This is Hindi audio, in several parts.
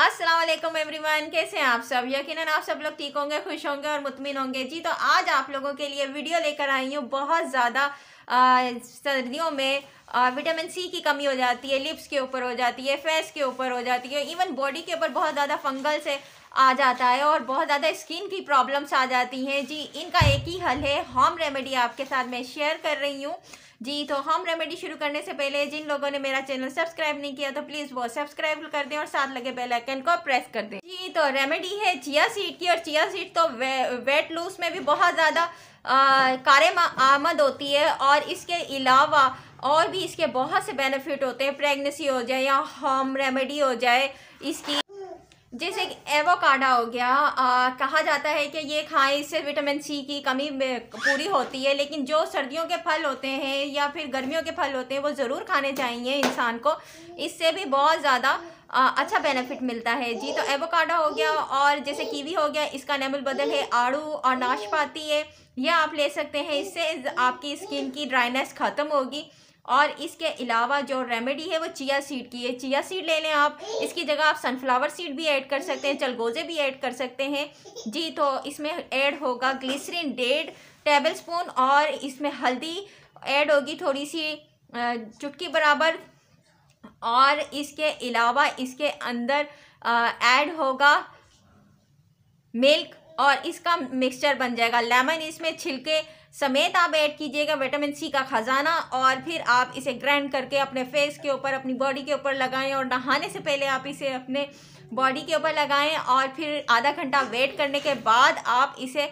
असलम एवरीवन कैसे हैं आप सब? यकीनन आप सब लोग ठीक होंगे, खुश होंगे और मुतमिन होंगे। जी तो आज आप लोगों के लिए वीडियो लेकर आई हूँ। बहुत ज़्यादा सर्दियों में विटामिन सी की कमी हो जाती है लिप्स के ऊपर हो जाती है फेस के ऊपर हो जाती है इवन बॉडी के ऊपर बहुत ज़्यादा फंगल्स से आ जाता है और बहुत ज़्यादा स्किन की प्रॉब्लम्स आ जाती हैं। जी इनका एक ही हल है होम रेमेडी आपके साथ मैं शेयर कर रही हूँ। जी तो होम रेमेडी शुरू करने से पहले जिन लोगों ने मेरा चैनल सब्सक्राइब नहीं किया तो प्लीज़ वो सब्सक्राइब कर दें और साथ लगे बेल आइकन को प्रेस कर दें। जी तो रेमेडी है चिया सीड की और चिया सीड तो वे, वेट लूज में भी बहुत ज़्यादा कारे आमद होती है और इसके अलावा और भी इसके बहुत से बेनिफिट होते हैं। प्रेगनेंसी हो जाए या होम रेमेडी हो जाए इसकी जैसे एवोकाडा हो गया आ, कहा जाता है कि ये खाएँ इससे विटामिन सी की कमी पूरी होती है लेकिन जो सर्दियों के फल होते हैं या फिर गर्मियों के फल होते हैं वो ज़रूर खाने चाहिए इंसान को। इससे भी बहुत ज़्यादा अच्छा बेनिफिट मिलता है। जी तो एवोकाडा हो गया और जैसे कीवी हो गया इसका नेमुल बदल है आड़ू और नाशपाती है यह आप ले सकते हैं। इससे आपकी स्किन की ड्राइनेस ख़त्म होगी। और इसके अलावा जो रेमेडी है वो चिया सीड की है। चिया सीड ले लें आप। इसकी जगह आप सनफ्लावर सीड भी ऐड कर सकते हैं चलगोजे भी ऐड कर सकते हैं। जी तो इसमें ऐड होगा ग्लिसरीन डेढ़ टेबल स्पून और इसमें हल्दी ऐड होगी थोड़ी सी चुटकी बराबर। और इसके अलावा इसके अंदर ऐड होगा मिल्क और इसका मिक्सचर बन जाएगा। लेमन इसमें छिलके समेत आप ऐड कीजिएगा विटामिन सी का ख़जाना और फिर आप इसे ग्राइंड करके अपने फेस के ऊपर, अपनी बॉडी के ऊपर लगाएँ और नहाने से पहले आप इसे अपने बॉडी के ऊपर लगाएँ और फिर आधा घंटा वेट करने के बाद आप इसे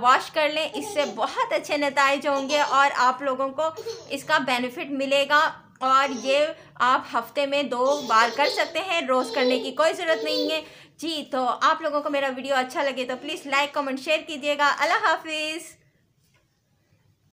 वॉश कर लें। इससे बहुत अच्छे नतज होंगे और आप लोगों को इसका बेनिफिट मिलेगा। और ये आप हफ़्ते में दो बार कर सकते हैं, रोज़ करने की कोई ज़रूरत नहीं है। जी तो आप लोगों को मेरा वीडियो अच्छा लगे तो प्लीज़ लाइक कमेंट शेयर कीजिएगा। अल्लाह हाफिज़।